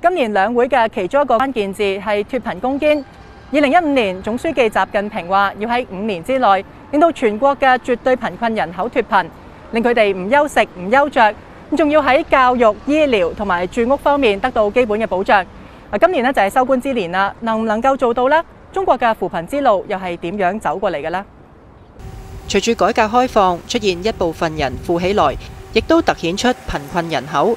今年兩會嘅其中一個關鍵字係脱貧攻堅。二零一五年總書記習近平話要喺五年之內令到全國嘅絕對貧困人口脱貧，令佢哋唔休食唔休着，仲要喺教育、醫療同埋住屋方面得到基本嘅保障。今年呢就係收官之年啦，能唔能夠做到呢？中國嘅扶貧之路又係點樣走過嚟嘅呢？隨住改革開放，出現一部分人富起來，亦都突顯出貧困人口。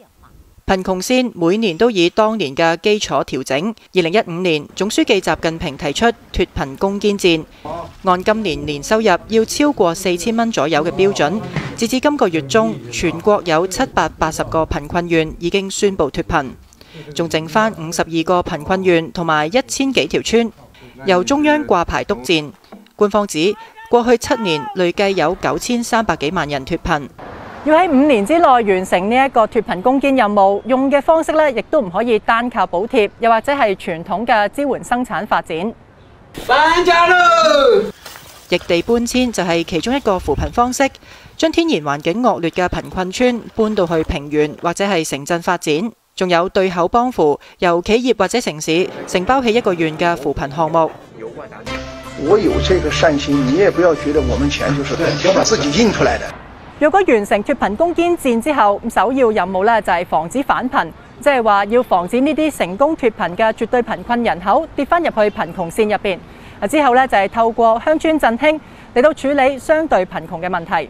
貧窮線每年都以當年嘅基礎調整。二零一五年，總書記習近平提出脱貧攻堅戰，按今年年收入要超過四千蚊左右嘅標準。截至今個月中，全國有七百八十個貧困縣已經宣布脱貧，仲剩翻五十二個貧困縣同埋一千幾條村，由中央掛牌督戰。官方指過去七年累計有九千三百幾萬人脱貧。要喺五年之内完成呢一个脱贫攻坚任务，用嘅方式咧，亦都唔可以单靠补贴，又或者系传统嘅支援生产发展。搬家咯！易地搬迁就系其中一个扶贫方式，将天然环境恶劣嘅贫困村搬到去平原或者系城镇发展。仲有对口帮扶，由企业或者城市承包起一个县嘅扶贫项目。我有这个善心，你也不要觉得我们钱就是我自己印出来的。若果完成脱貧攻堅戰之後，首要任務咧就係防止反貧，即系話要防止呢啲成功脱貧嘅絕對貧困人口跌翻入去貧窮線入邊。啊之後咧就係透過鄉村振興嚟到處理相對貧窮嘅問題。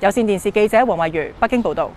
有線電視記者黃慧如北京報導。